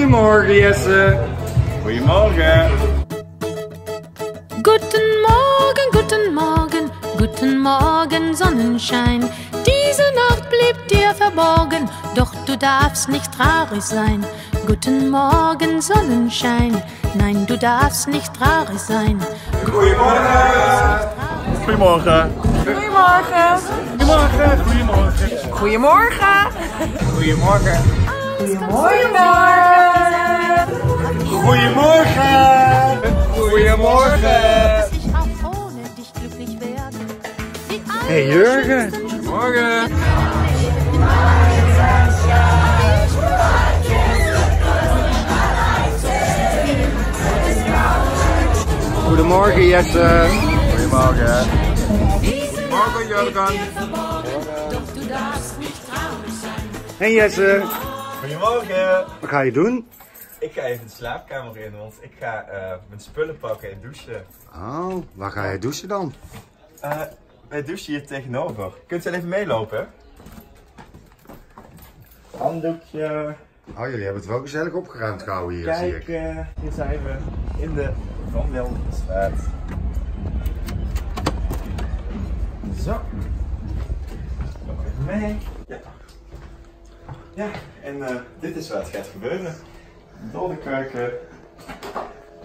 Goedemorgen Jesse. Goedemorgen. Guten Morgen, guten Morgen, guten Morgen, Sonnenschein. Diese Nacht blieb dir verborgen, doch du darfst nicht traurig sein. Guten Morgen, Sonnenschein. Nein, du darfst nicht traurig sein. Goedemorgen. Goedemorgen. Goedemorgen. Goedemorgen. Goedemorgen. Goedemorgen. Goedemorgen. Goedemorgen. Goedemorgen! Goedemorgen! Hey Jurgen! Goedemorgen! Goedemorgen Jesse! Goedemorgen! Morgen Jurgen! Hey Jesse! Goedemorgen. Wat ga je doen? Ik ga even de slaapkamer in, want ik ga eh, mijn spullen pakken en douchen. Oh, waar ga je douchen dan? Eh wij douchen hier tegenover. Kunt u wel even meelopen? Handdoekje. Oh, jullie hebben het wel gezellig opgeruimd gehouden hier, zie Kijk, ik. eh, hier zijn we in de Van Wildenstraat. Zo. Nog even mee. Ja. En eh, dit is wat gaat gebeuren. Door de keuken.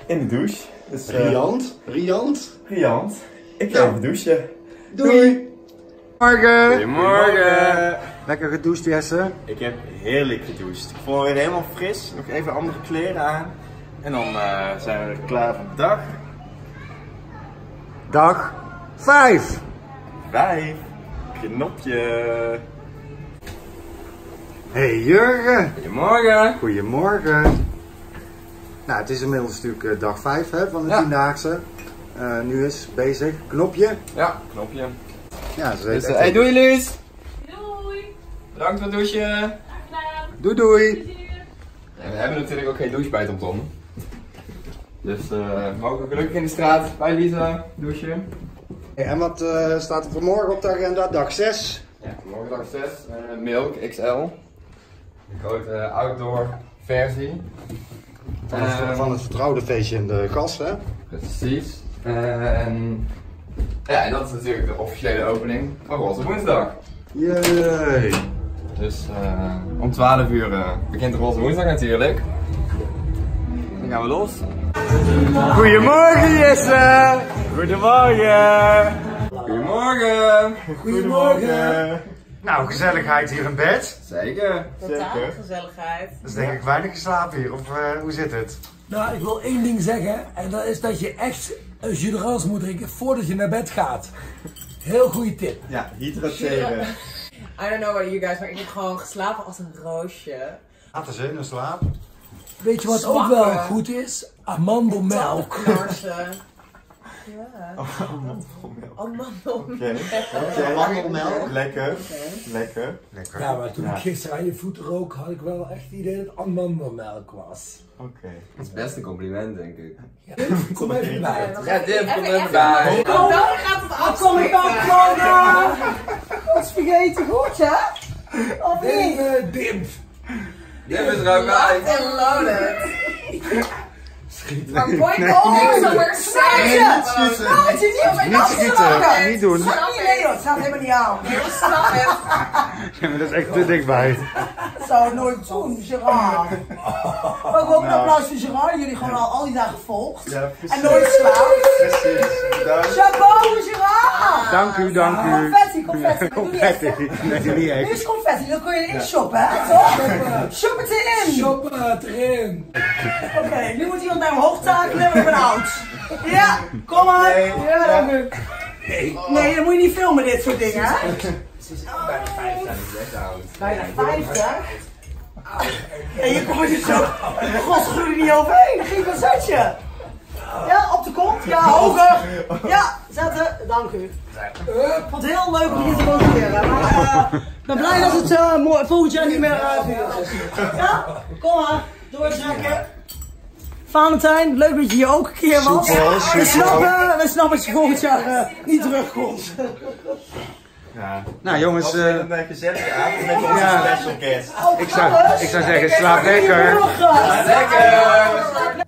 In de douche. Dus, eh, Riant? Riant? Riant. Ik ga Ja. even douchen. Doei. Morgen. Goedemorgen. Lekker gedoucht Jesse. Ik heb heerlijk gedoucht. Ik voel me weer helemaal fris. Nog even andere kleren aan. En dan eh, zijn we klaar voor de dag. Dag 5. Vijf. Knopje. Hey Jurgen. Goedemorgen. Goedemorgen. Nou, het is inmiddels natuurlijk eh, dag 5 hè, van de Ja. tiendaagse. Eh, nu is bezig. Knopje. Ja, knopje. Ja, ze Dus, echt hey, doei Lies. Doei. Bedankt voor het douchen. Doei doei. En we hebben natuurlijk ook geen douche bij TomTom. Dus eh, we mogen gelukkig in de straat bij Lisa douchen. Hey, en wat eh, staat er voor morgen op de agenda? Dag 6. Ja, morgen dag 6. eh, Milk XL. De grote outdoor versie. Van het, Ehm, van het vertrouwde feestje in de gas, hè? Precies. En ja, en dat is natuurlijk de officiële opening van Roze Woensdag. Jee. Dus eh, om 12 uur eh, begint de Roze Woensdag natuurlijk. Dan gaan we los. Goedemorgen Jesse. Goedemorgen! Goedemorgen! Goedemorgen. Nou, gezelligheid hier in bed. Zeker! Totale gezelligheid. Dat is denk ik weinig geslapen hier, of eh, hoe zit het? Nou, ik wil één ding zeggen. En dat is dat je echt een jus d'orange moet drinken voordat je naar bed gaat. Heel goede tip. Ja, hydrateren. I don't know about you guys, maar ik heb gewoon geslapen als een roosje. Laten ze in slaap. Weet je wat ook wel goed is? Amandelmelk. Ja. Amandelmelk. Oké. Amandelmelk. Lekker. Lekker. Lekker. Ja, maar toen Ja. ik gisteren aan je voeten rook, had ik wel echt het idee dat het amandelmelk was. Oké. Dat is best een compliment, denk ik. Ja, kom even bij. Ja, Dip, kom even bij. Oh, dan gaat het afspreken. Wat spaghetti goed, hè? Of niet? Even dimp. Dip is er ook bij. Locked loaded. Maar boy, oh, zo weer schieten! Nou, het is niet Niet schieten, niet doen. Nee, het staat helemaal niet aan. Ik snap het. Ja, maar dat is echt te dichtbij. Dat zou ik nooit doen, Gerard. Maar ook een applaus voor Gerard, jullie gewoon al, al die dagen volgt. Ja, precies. En nooit slaat. Precies. Chapeau, Gerard! Dank u, dank u. Confetti, confetti. niet echt? Nee, niet Nu echt. is confetti, dan kun je erin shoppen, hè? Toch? Shop het erin! Shoppen het erin. Oké, nu moet iemand naar hem hoog takelen, maar ik ben oud. Ja, kom maar. Nee. Ja, dank u. Nee, dan moet je niet filmen dit soort dingen, hè? Bijna 50. En je komt er zo. Er niet overheen. Geef een zetje. Ja, op de kont. Ja, hoger. Ja, zetten. Dank u. Ik vond het heel leuk om hier te mogen leren. Maar eh, ik ben blij dat het eh, mooi- volgend jaar niet meer uh, vuur is. Ja, kom maar. Doortrekken. Valentijn, leuk dat je hier ook een keer was. Super, we, snappen, we snappen dat je volgend jaar eh, niet terugkomt. Ja. Nou jongens, eh, een eh, gezellige avond met onze Ja. special guest. ik, zou, ik zou zeggen, slaap lekker. Morgen. Lekker!